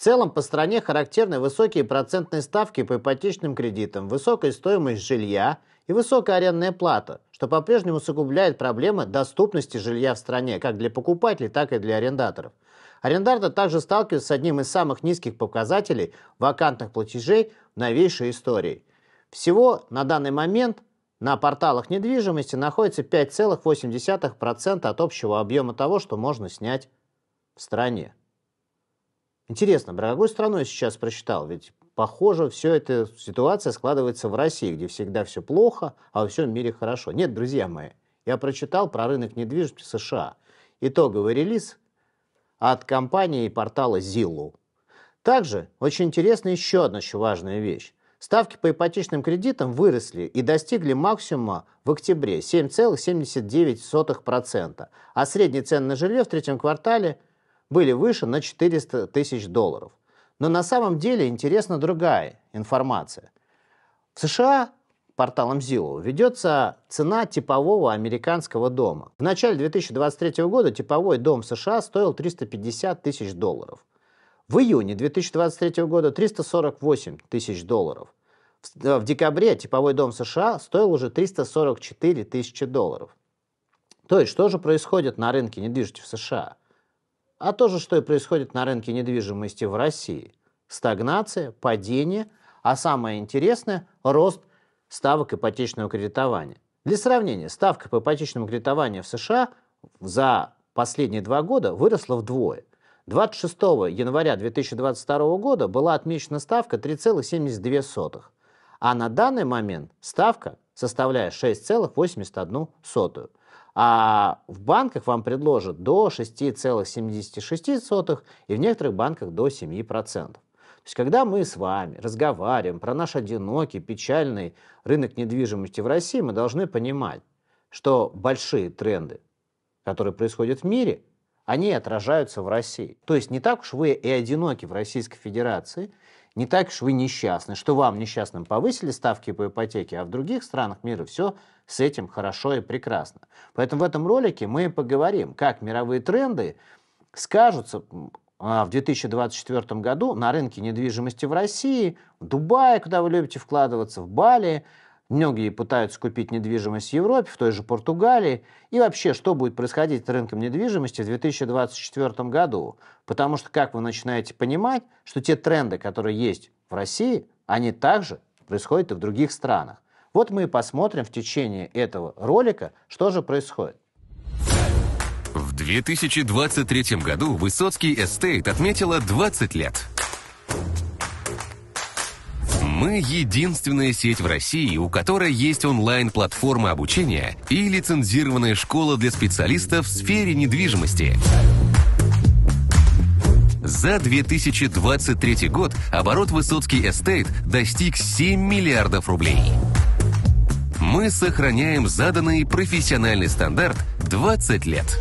целом по стране характерны высокие процентные ставки по ипотечным кредитам, высокая стоимость жилья и высокая арендная плата, что по-прежнему усугубляет проблемы доступности жилья в стране как для покупателей, так и для арендаторов. Арендаторы также сталкиваются с одним из самых низких показателей вакантных платежей в новейшей истории. Всего на данный момент на порталах недвижимости находится 5,8% от общего объема того, что можно снять в стране. Интересно, про какую страну я сейчас прочитал? Ведь, похоже, все эта ситуация складывается в России, где всегда все плохо, а во всем мире хорошо. Нет, друзья мои, я прочитал про рынок недвижимости США. Итоговый релиз от компании и портала Zillow. Также очень интересна еще одна очень важная вещь. Ставки по ипотечным кредитам выросли и достигли максимума в октябре 7,79%, а средние цены на жилье в третьем квартале – были выше на 400 тысяч долларов. Но на самом деле интересна другая информация. В США порталом Zillow ведется цена типового американского дома. В начале 2023 года типовой дом в США стоил 350 тысяч долларов. В июне 2023 года 348 тысяч долларов. В декабре типовой дом США стоил уже 344 тысячи долларов. То есть, что же происходит на рынке недвижимости в США? А то же, что и происходит на рынке недвижимости в России. Стагнация, падение, а самое интересное – рост ставок ипотечного кредитования. Для сравнения, ставка по ипотечному кредитованию в США за последние два года выросла вдвое. 26 января 2022 года была отмечена ставка 3,72, а на данный момент ставка составляет 6,81 а в банках вам предложат до 6,76 и в некоторых банках до 7%. То есть, когда мы с вами разговариваем про наш одинокий, печальный рынок недвижимости в России, мы должны понимать, что большие тренды, которые происходят в мире, они отражаются в России. То есть не так уж вы и одиноки в Российской Федерации, не так уж вы несчастны, что вам, несчастным, повысили ставки по ипотеке, а в других странах мира все с этим хорошо и прекрасно. Поэтому в этом ролике мы поговорим, как мировые тренды скажутся а, в 2024 году на рынке недвижимости в России, в Дубае, куда вы любите вкладываться, в Бали, Многие пытаются купить недвижимость в Европе, в той же Португалии. И вообще, что будет происходить с рынком недвижимости в 2024 году? Потому что, как вы начинаете понимать, что те тренды, которые есть в России, они также происходят и в других странах. Вот мы и посмотрим в течение этого ролика, что же происходит. В 2023 году Высоцкий Эстейт отметила 20 лет. Мы единственная сеть в России, у которой есть онлайн-платформа обучения и лицензированная школа для специалистов в сфере недвижимости. За 2023 год оборот Высоцкий Эстейт достиг 7 миллиардов рублей. Мы сохраняем заданный профессиональный стандарт 20 лет.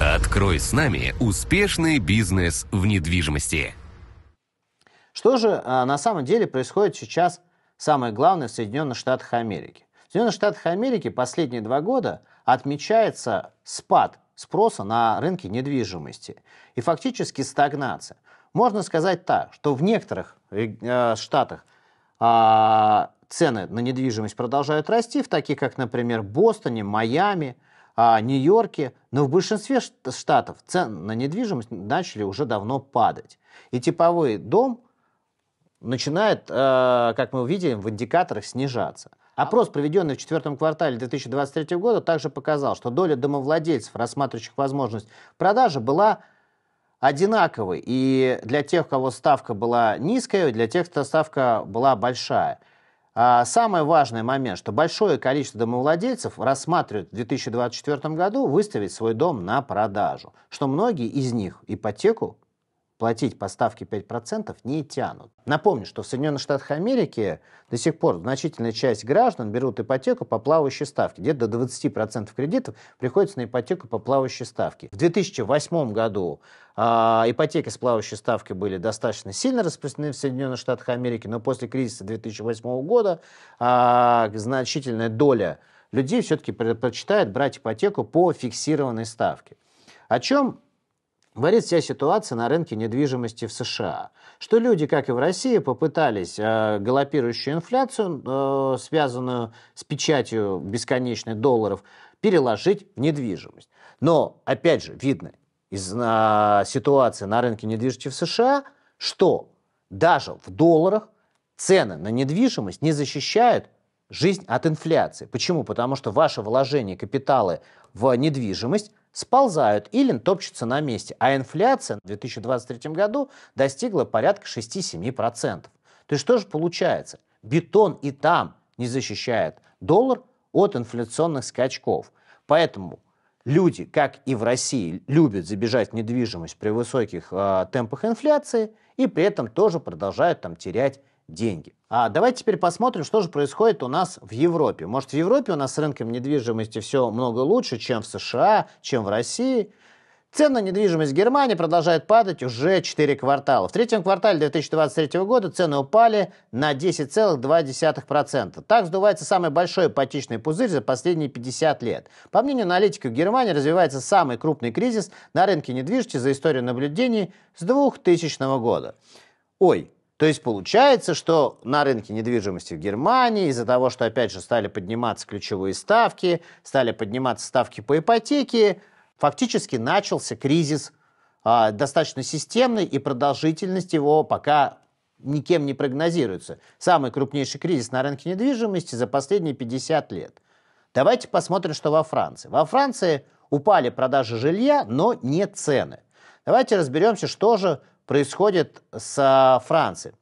Открой с нами успешный бизнес в недвижимости. Что же а, на самом деле происходит сейчас, самое главное, в Соединенных Штатах Америки? В Соединенных Штатах Америки последние два года отмечается спад спроса на рынке недвижимости и фактически стагнация. Можно сказать так, что в некоторых э, штатах э, цены на недвижимость продолжают расти, в таких как, например, Бостоне, Майами, э, Нью-Йорке, но в большинстве штатов цены на недвижимость начали уже давно падать. И типовой дом – начинает, э, как мы увидим, в индикаторах снижаться. Опрос, проведенный в четвертом квартале 2023 года, также показал, что доля домовладельцев, рассматривающих возможность продажи, была одинаковой. И для тех, у кого ставка была низкая, и для тех, кто ставка была большая. А самый важный момент, что большое количество домовладельцев рассматривают в 2024 году выставить свой дом на продажу, что многие из них ипотеку платить по ставке 5% не тянут. Напомню, что в Соединенных Штатах Америки до сих пор значительная часть граждан берут ипотеку по плавающей ставке. Где-то до 20% кредитов приходится на ипотеку по плавающей ставке. В 2008 году э, ипотеки с плавающей ставкой были достаточно сильно распространены в Соединенных Штатах Америки, но после кризиса 2008 года э, значительная доля людей все-таки предпочитает брать ипотеку по фиксированной ставке. О чем говорит вся ситуация на рынке недвижимости в США. Что люди, как и в России, попытались э, галопирующую инфляцию, э, связанную с печатью бесконечных долларов, переложить в недвижимость. Но, опять же, видно из э, ситуации на рынке недвижимости в США, что даже в долларах цены на недвижимость не защищают жизнь от инфляции. Почему? Потому что ваши вложения, капиталы в недвижимость сползают или топчутся на месте. А инфляция в 2023 году достигла порядка 6-7%. То есть что же получается? Бетон и там не защищает доллар от инфляционных скачков. Поэтому люди, как и в России, любят забежать в недвижимость при высоких э, темпах инфляции и при этом тоже продолжают там терять деньги. А давайте теперь посмотрим, что же происходит у нас в Европе. Может, в Европе у нас с рынком недвижимости все много лучше, чем в США, чем в России. Цены на недвижимость в Германии продолжают падать уже 4 квартала. В третьем квартале 2023 года цены упали на 10,2%. Так сдувается самый большой ипотечный пузырь за последние 50 лет. По мнению аналитиков, Германии развивается самый крупный кризис на рынке недвижимости за историю наблюдений с 2000 года. Ой, то есть получается, что на рынке недвижимости в Германии из-за того, что опять же стали подниматься ключевые ставки, стали подниматься ставки по ипотеке, фактически начался кризис а, достаточно системный и продолжительность его пока никем не прогнозируется. Самый крупнейший кризис на рынке недвижимости за последние 50 лет. Давайте посмотрим, что во Франции. Во Франции упали продажи жилья, но не цены. Давайте разберемся, что же происходит с Францией.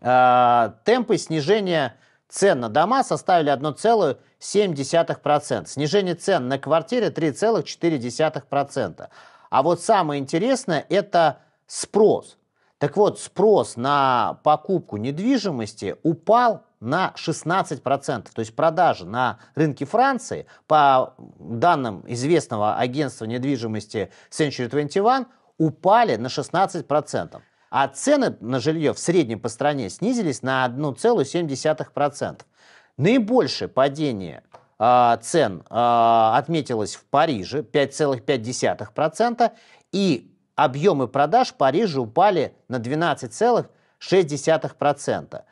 А, темпы снижения цен на дома составили 1,7%. Снижение цен на квартиры 3,4%. А вот самое интересное – это спрос. Так вот, спрос на покупку недвижимости упал на 16%. То есть продажи на рынке Франции, по данным известного агентства недвижимости Century 21, упали на 16%. А цены на жилье в среднем по стране снизились на 1,7%. Наибольшее падение э, цен э, отметилось в Париже 5,5%, и объемы продаж в Париже упали на 12,6%.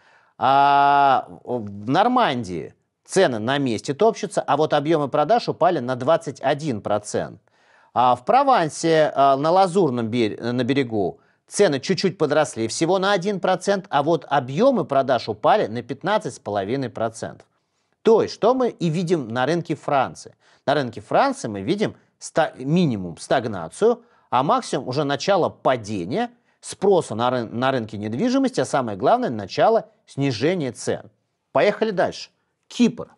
А в Нормандии цены на месте топчутся, а вот объемы продаж упали на 21%. А в Провансе а, на Лазурном берегу цены чуть-чуть подросли, всего на 1%, а вот объемы продаж упали на 15,5%. То есть, что мы и видим на рынке Франции. На рынке Франции мы видим ста- минимум стагнацию, а максимум уже начало падения спроса на, рын- на рынке недвижимости, а самое главное, начало снижения цен. Поехали дальше. Кипр.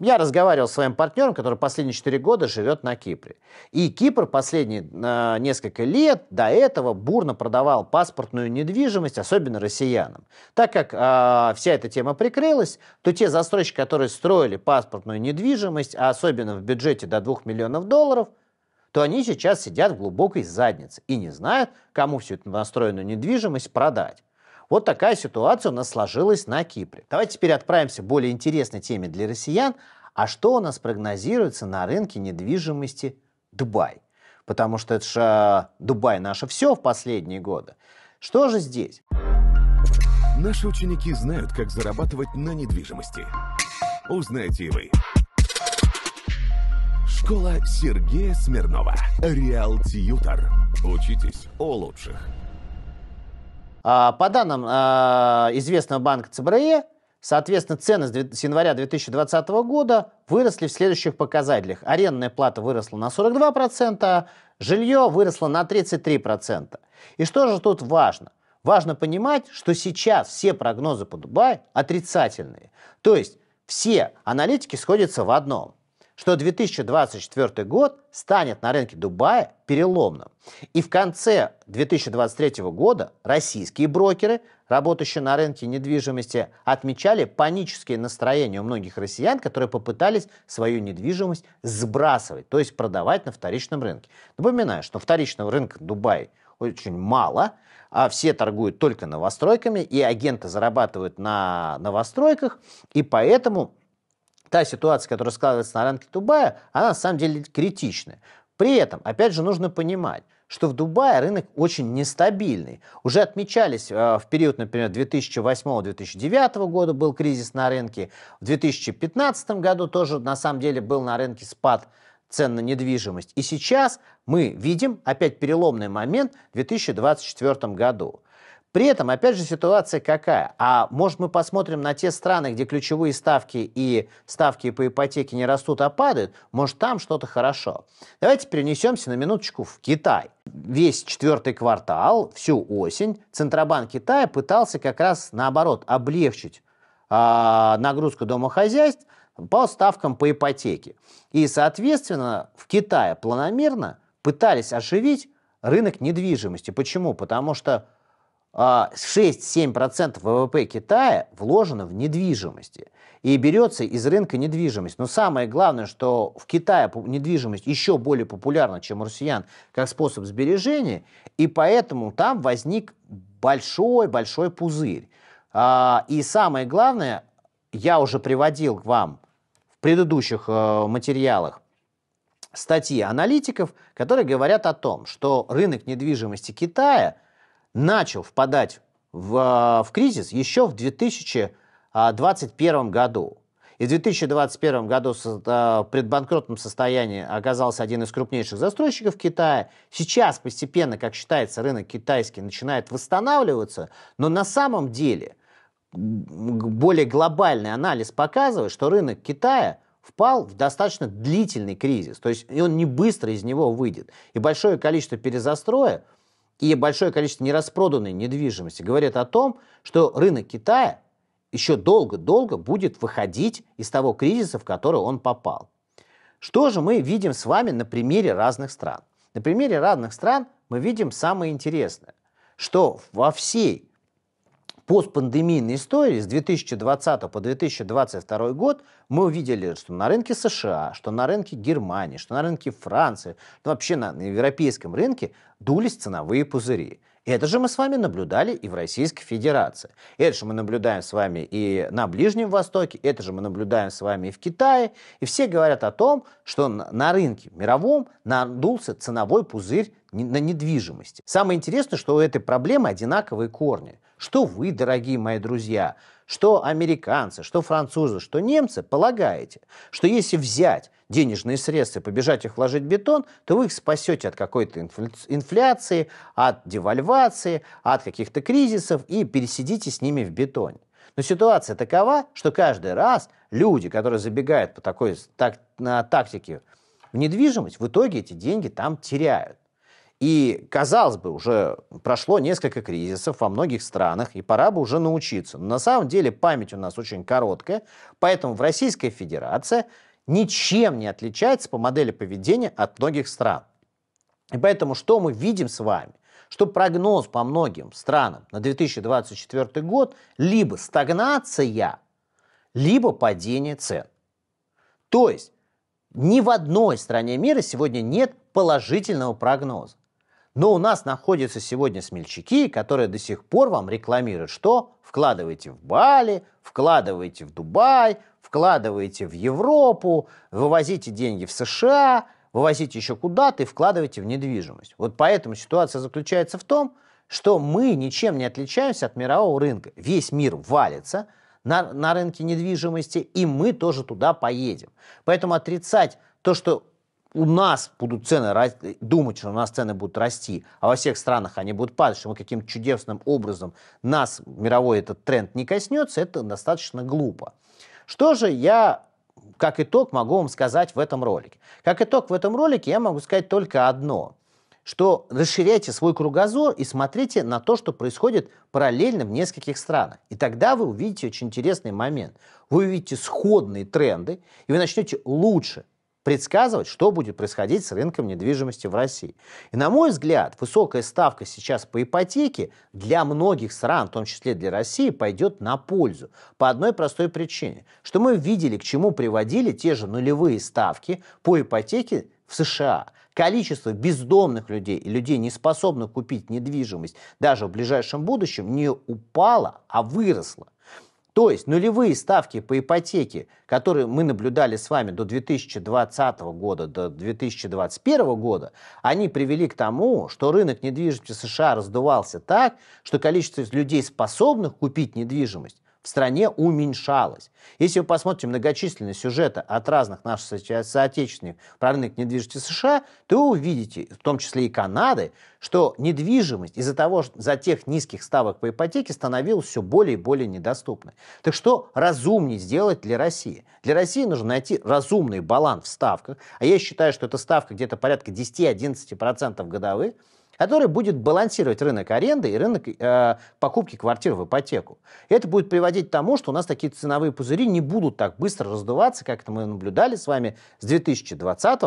Я разговаривал с своим партнером, который последние 4 года живет на Кипре. И Кипр последние э, несколько лет до этого бурно продавал паспортную недвижимость, особенно россиянам. Так как э, вся эта тема прикрылась, то те застройщики, которые строили паспортную недвижимость, а особенно в бюджете до 2 миллионов долларов, то они сейчас сидят в глубокой заднице и не знают, кому всю эту настроенную недвижимость продать. Вот такая ситуация у нас сложилась на Кипре. Давайте теперь отправимся к более интересной теме для россиян. А что у нас прогнозируется на рынке недвижимости Дубай? Потому что это же Дубай наше все в последние годы. Что же здесь? Наши ученики знают, как зарабатывать на недвижимости. Узнайте и вы. Школа Сергея Смирнова. Реал-тьютор. Учитесь у лучших. А, по данным а, известного банка ЦБРЕ, соответственно, цены с января 2020 года выросли в следующих показателях. Арендная плата выросла на 42%, жилье выросло на 33%. И что же тут важно? Важно понимать, что сейчас все прогнозы по Дубаю отрицательные. То есть все аналитики сходятся в одном что 2024 год станет на рынке Дубая переломным. И в конце 2023 года российские брокеры, работающие на рынке недвижимости, отмечали панические настроения у многих россиян, которые попытались свою недвижимость сбрасывать, то есть продавать на вторичном рынке. Напоминаю, что вторичного рынка Дубай очень мало, а все торгуют только новостройками, и агенты зарабатывают на новостройках, и поэтому та ситуация, которая складывается на рынке Дубая, она на самом деле критичная. При этом, опять же, нужно понимать, что в Дубае рынок очень нестабильный. Уже отмечались э, в период, например, 2008-2009 года был кризис на рынке, в 2015 году тоже на самом деле был на рынке спад цен на недвижимость. И сейчас мы видим опять переломный момент в 2024 году. При этом, опять же, ситуация какая? А может мы посмотрим на те страны, где ключевые ставки и ставки по ипотеке не растут, а падают? Может там что-то хорошо? Давайте перенесемся на минуточку в Китай. Весь четвертый квартал, всю осень, Центробанк Китая пытался как раз наоборот облегчить э, нагрузку домохозяйств по ставкам по ипотеке. И, соответственно, в Китае планомерно пытались оживить рынок недвижимости. Почему? Потому что 6-7% а, ВВП Китая вложено в недвижимости и берется из рынка недвижимости. Но самое главное, что в Китае недвижимость еще более популярна, чем у россиян, как способ сбережения, и поэтому там возник большой-большой пузырь. А, и самое главное, я уже приводил к вам в предыдущих э, материалах статьи аналитиков, которые говорят о том, что рынок недвижимости Китая – начал впадать в, а, в кризис еще в 2021 году. И в 2021 году в а, предбанкротном состоянии оказался один из крупнейших застройщиков Китая. Сейчас постепенно, как считается, рынок китайский начинает восстанавливаться, но на самом деле более глобальный анализ показывает, что рынок Китая впал в достаточно длительный кризис. То есть он не быстро из него выйдет. И большое количество перезастроя и большое количество нераспроданной недвижимости говорят о том, что рынок Китая еще долго-долго будет выходить из того кризиса, в который он попал. Что же мы видим с вами на примере разных стран? На примере разных стран мы видим самое интересное, что во всей постпандемийной истории с 2020 по 2022 год мы увидели, что на рынке США, что на рынке Германии, что на рынке Франции, что вообще на, на европейском рынке дулись ценовые пузыри. Это же мы с вами наблюдали и в Российской Федерации. Это же мы наблюдаем с вами и на Ближнем Востоке, это же мы наблюдаем с вами и в Китае. И все говорят о том, что на рынке мировом надулся ценовой пузырь на недвижимости. Самое интересное, что у этой проблемы одинаковые корни. Что вы, дорогие мои друзья, что американцы, что французы, что немцы полагаете, что если взять денежные средства и побежать их вложить в бетон, то вы их спасете от какой-то инфляции, от девальвации, от каких-то кризисов и пересидите с ними в бетоне. Но ситуация такова, что каждый раз люди, которые забегают по такой так, на тактике в недвижимость, в итоге эти деньги там теряют. И, казалось бы, уже прошло несколько кризисов во многих странах, и пора бы уже научиться. Но на самом деле память у нас очень короткая, поэтому в Российской Федерации ничем не отличается по модели поведения от многих стран. И поэтому что мы видим с вами? Что прогноз по многим странам на 2024 год либо стагнация, либо падение цен. То есть ни в одной стране мира сегодня нет положительного прогноза. Но у нас находятся сегодня смельчаки, которые до сих пор вам рекламируют, что вкладывайте в Бали, вкладывайте в Дубай, вкладывайте в Европу, вывозите деньги в США, вывозите еще куда-то и вкладывайте в недвижимость. Вот поэтому ситуация заключается в том, что мы ничем не отличаемся от мирового рынка. Весь мир валится на, на рынке недвижимости, и мы тоже туда поедем. Поэтому отрицать то, что у нас будут цены думать, что у нас цены будут расти, а во всех странах они будут падать, что мы каким-то чудесным образом нас мировой этот тренд не коснется, это достаточно глупо. Что же я как итог могу вам сказать в этом ролике? Как итог в этом ролике я могу сказать только одно, что расширяйте свой кругозор и смотрите на то, что происходит параллельно в нескольких странах. И тогда вы увидите очень интересный момент. Вы увидите сходные тренды, и вы начнете лучше предсказывать, что будет происходить с рынком недвижимости в России. И, на мой взгляд, высокая ставка сейчас по ипотеке для многих стран, в том числе для России, пойдет на пользу. По одной простой причине, что мы видели, к чему приводили те же нулевые ставки по ипотеке в США. Количество бездомных людей и людей, не способных купить недвижимость даже в ближайшем будущем, не упало, а выросло. То есть нулевые ставки по ипотеке, которые мы наблюдали с вами до 2020 года, до 2021 года, они привели к тому, что рынок недвижимости США раздувался так, что количество людей, способных купить недвижимость, в стране уменьшалось. Если вы посмотрите многочисленные сюжеты от разных наших соотечественников про рынок недвижимости США, то вы увидите, в том числе и Канады, что недвижимость из-за того, что за тех низких ставок по ипотеке становилась все более и более недоступной. Так что разумнее сделать для России? Для России нужно найти разумный баланс в ставках, а я считаю, что эта ставка где-то порядка 10-11% годовых, который будет балансировать рынок аренды и рынок э, покупки квартир в ипотеку. Это будет приводить к тому, что у нас такие ценовые пузыри не будут так быстро раздуваться, как это мы наблюдали с вами с 2020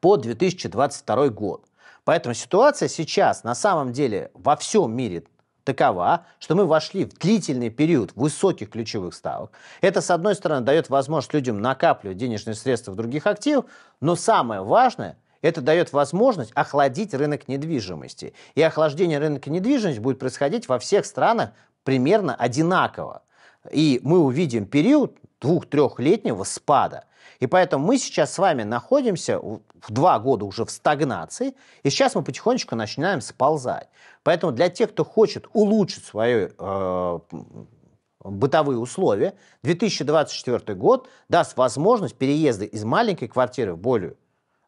по 2022 год. Поэтому ситуация сейчас на самом деле во всем мире такова, что мы вошли в длительный период высоких ключевых ставок. Это, с одной стороны, дает возможность людям накапливать денежные средства в других активах, но самое важное, это дает возможность охладить рынок недвижимости. И охлаждение рынка недвижимости будет происходить во всех странах примерно одинаково. И мы увидим период двух-трехлетнего спада. И поэтому мы сейчас с вами находимся в два года уже в стагнации, и сейчас мы потихонечку начинаем сползать. Поэтому для тех, кто хочет улучшить свои э, бытовые условия, 2024 год даст возможность переезда из маленькой квартиры в более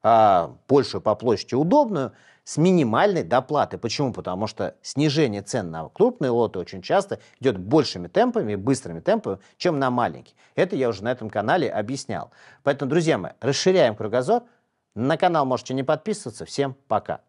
а, большую по площади удобную, с минимальной доплатой. Почему? Потому что снижение цен на крупные лоты очень часто идет большими темпами, быстрыми темпами, чем на маленькие. Это я уже на этом канале объяснял. Поэтому, друзья мои, расширяем кругозор. На канал можете не подписываться. Всем пока.